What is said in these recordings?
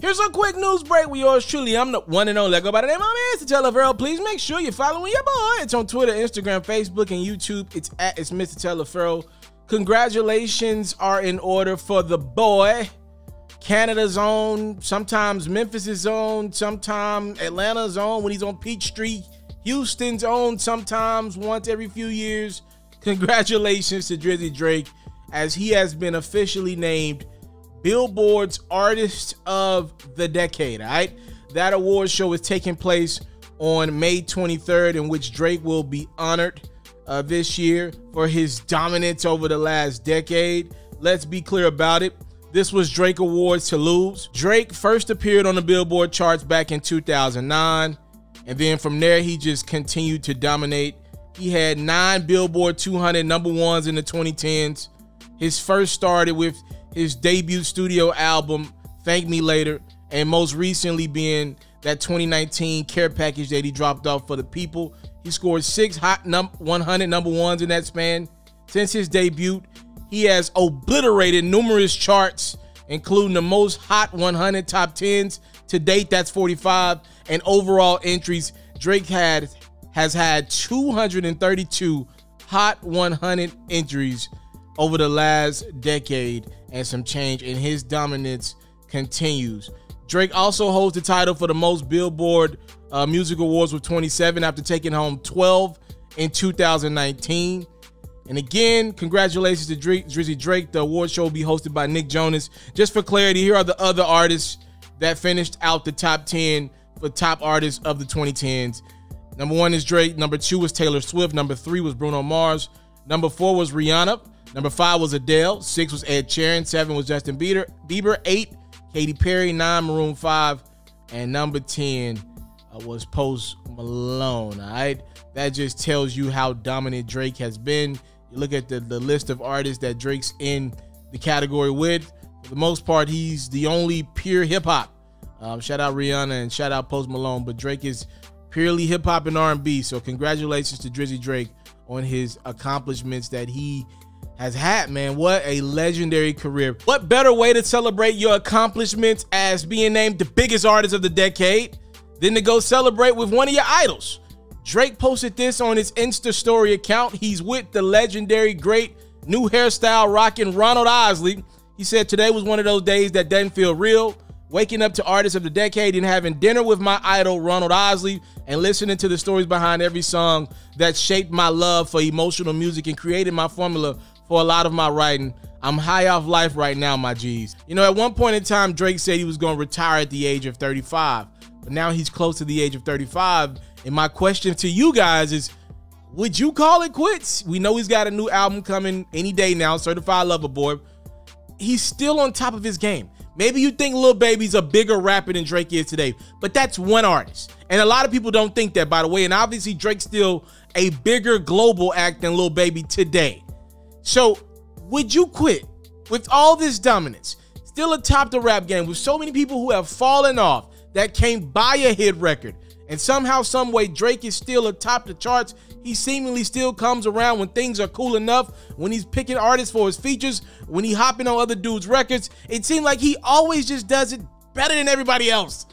Here's a quick news break with yours truly. I'm the one and only. I go by the name of Mr. Taliaferro. Please make sure you're following your boy. It's on Twitter, Instagram, Facebook, and YouTube. It's at it's Mr. Taliaferro. Congratulations are in order for the boy. Canada's own, sometimes Memphis' own, sometimes Atlanta's own when he's on Peachtree, Houston's own, sometimes once every few years. Congratulations to Drizzy Drake as he has been officially named Billboard's Artist of the Decade. All right, that award show is taking place on May 23rd, in which Drake will be honored uh, this year for his dominance over the last decade. Let's be clear about it. This was Drake Awards to lose. Drake first appeared on the Billboard charts back in 2009, and then from there he just continued to dominate. He had nine Billboard 200 number ones in the 2010s. His first started with his debut studio album, Thank Me Later, and most recently being that 2019 care package that he dropped off for the people. He scored six hot num 100 number ones in that span. Since his debut, he has obliterated numerous charts, including the most hot 100 top 10s to date. That's 45, and overall entries. Drake had has had 232 hot 100 entries over the last decade and some change, and his dominance continues. Drake also holds the title for the most Billboard uh, Music Awards with 27 after taking home 12 in 2019. And again, congratulations to Drake, Drizzy Drake. The award show will be hosted by Nick Jonas. Just for clarity, here are the other artists that finished out the top 10 for top artists of the 2010s. Number one is Drake. Number two was Taylor Swift. Number three was Bruno Mars. Number four was Rihanna. Number five was Adele. Six was Ed Sheeran. Seven was Justin Bieber. Eight, Katy Perry. Nine, Maroon Five, and number ten uh, was Post Malone. All right, that just tells you how dominant Drake has been. You look at the the list of artists that Drake's in the category with. For the most part, he's the only pure hip hop. Um, shout out Rihanna and shout out Post Malone, but Drake is purely hip hop and R&B. So congratulations to Drizzy Drake on his accomplishments that he has had, man. What a legendary career. What better way to celebrate your accomplishments as being named the biggest artist of the decade than to go celebrate with one of your idols? Drake posted this on his Insta story account. He's with the legendary, great new hairstyle rocking Ronald Isley. He said, Today was one of those days that doesn't feel real. Waking up to artists of the decade and having dinner with my idol, Ronald Isley and listening to the stories behind every song that shaped my love for emotional music and created my formula for a lot of my writing. I'm high off life right now, my G's. You know, at one point in time, Drake said he was going to retire at the age of 35, but now he's close to the age of 35. And my question to you guys is would you call it quits? We know he's got a new album coming any day now, Certified Lover Boy. He's still on top of his game. Maybe you think Lil Baby's a bigger rapper than Drake is today, but that's one artist. And a lot of people don't think that, by the way. And obviously, Drake's still a bigger global act than Lil Baby today. So, would you quit with all this dominance, still atop the rap game, with so many people who have fallen off that came by a hit record, and somehow, some way, Drake is still atop the charts? He seemingly still comes around when things are cool enough, when he's picking artists for his features, when he hopping on other dudes' records. It seems like he always just does it better than everybody else.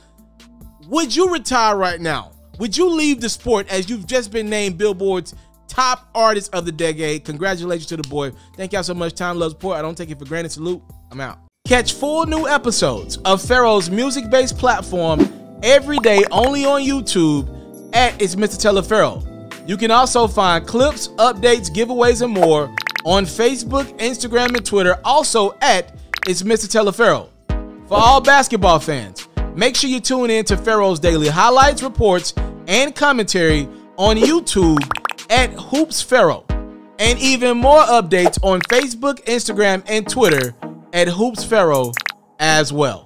Would you retire right now? Would you leave the sport as you've just been named Billboard's top artist of the decade. Congratulations to the boy. Thank y'all so much. Time, love, support. I don't take it for granted. Salute. I'm out. Catch full new episodes of Ferro's music based platform every day only on YouTube at It's Mr. Taliaferro. You can also find clips, updates, giveaways, and more on Facebook, Instagram, and Twitter, also at It's Mr. Taliaferro. For all basketball fans, make sure you tune in to Ferro's daily highlights, reports, and commentary on YouTube at Hoops Ferro, and even more updates on Facebook, Instagram, and Twitter at Hoops Ferro as well.